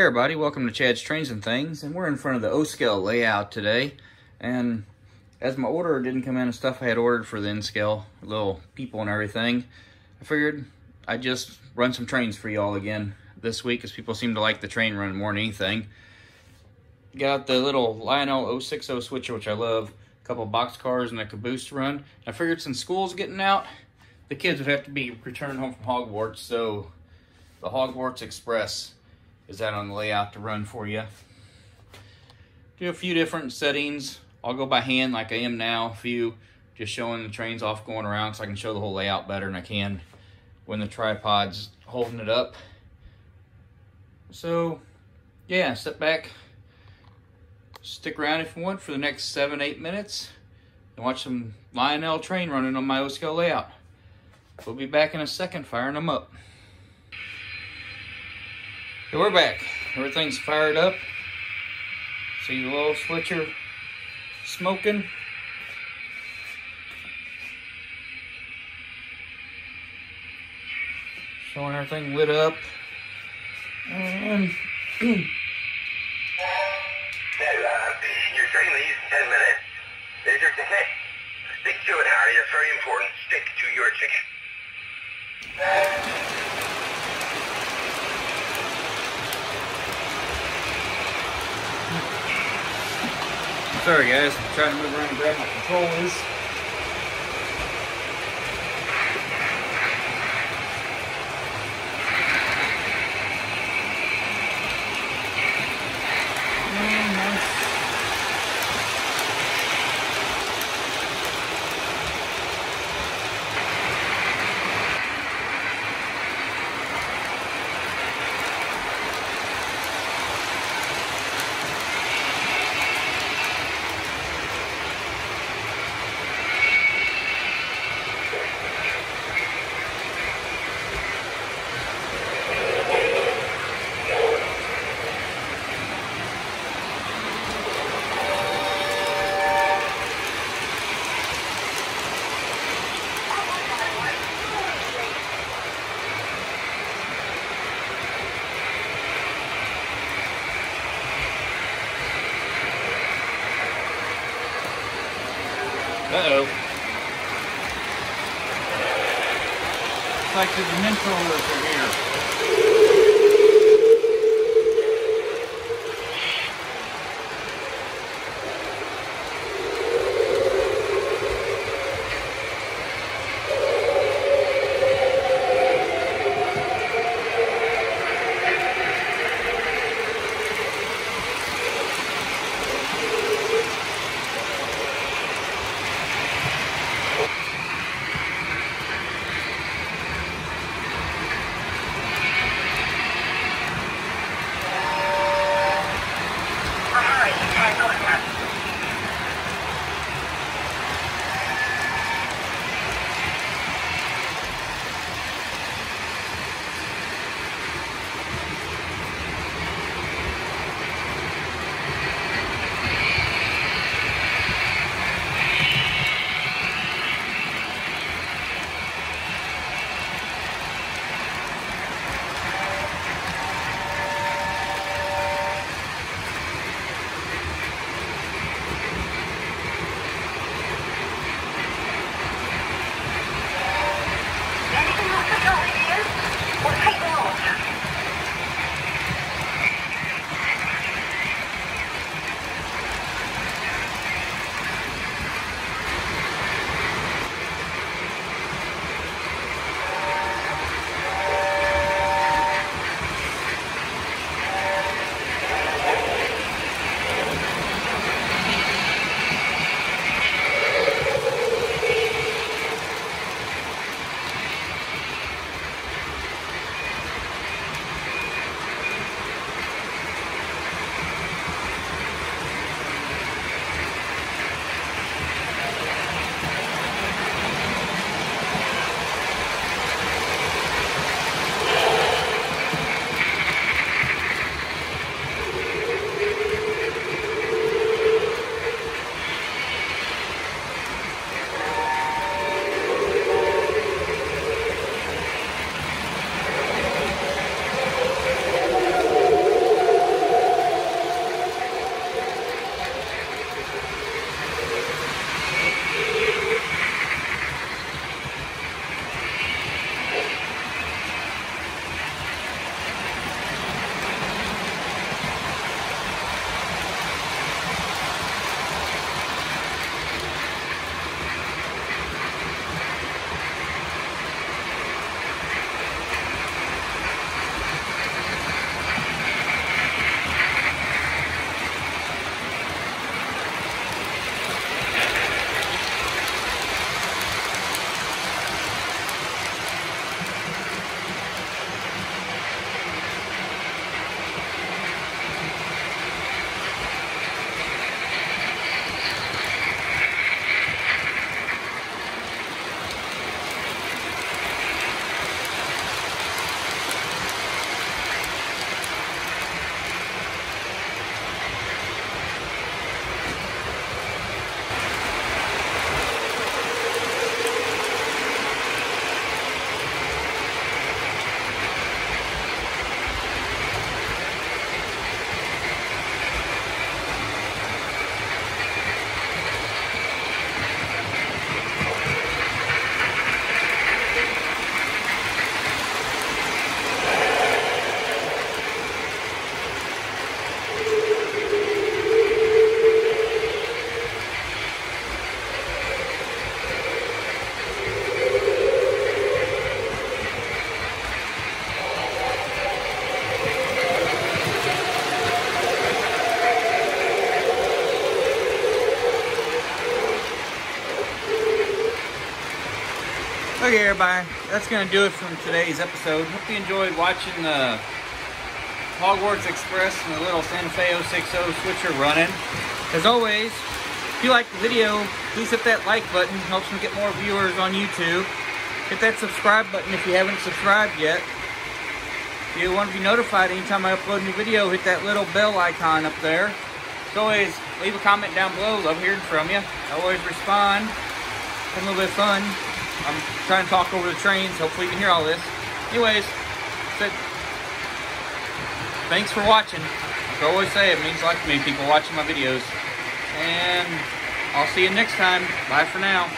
Hey everybody, welcome to Chad's Trains and Things, and we're in front of the O-scale layout today, and as my order didn't come in and stuff I had ordered for the N-scale, little people and everything, I figured I'd just run some trains for y'all again this week, because people seem to like the train run more than anything. Got the little Lionel 060 switcher, which I love, a couple box cars and a caboose to run. I figured since school's getting out, the kids would have to be returned home from Hogwarts, so the Hogwarts Express is that on the layout to run for you. Do a few different settings. I'll go by hand like I am now, a few just showing the trains off going around so I can show the whole layout better than I can when the tripod's holding it up. So, yeah, step back, stick around if you want for the next seven, eight minutes and watch some Lionel train running on my O-scale layout. We'll be back in a second firing them up. Okay, we're back. Everything's fired up. See the little switcher smoking. Showing everything lit up. And So, your train leaves in 10 minutes. There's your ticket. Stick to it, Harry. That's very important. Stick to your ticket. Sorry guys, I'm trying to move around and grab my controllers. Uh-oh. It's like the Dementors are here. Okay, everybody, that's going to do it from today's episode. Hope you enjoyed watching the Hogwarts Express and the little Santa Fe 060 switcher running. As always, if you like the video, please hit that like button. Helps me get more viewers on YouTube. Hit that subscribe button if you haven't subscribed yet. If you want to be notified anytime I upload a new video, hit that little bell icon up there. As always, leave a comment down below. Love hearing from you. I always respond. Have a little bit of fun. I'm trying to talk over the trains. Hopefully you can hear all this. Anyways, thanks for watching. I always say, it means a lot to me, people watching my videos. And I'll see you next time. Bye for now.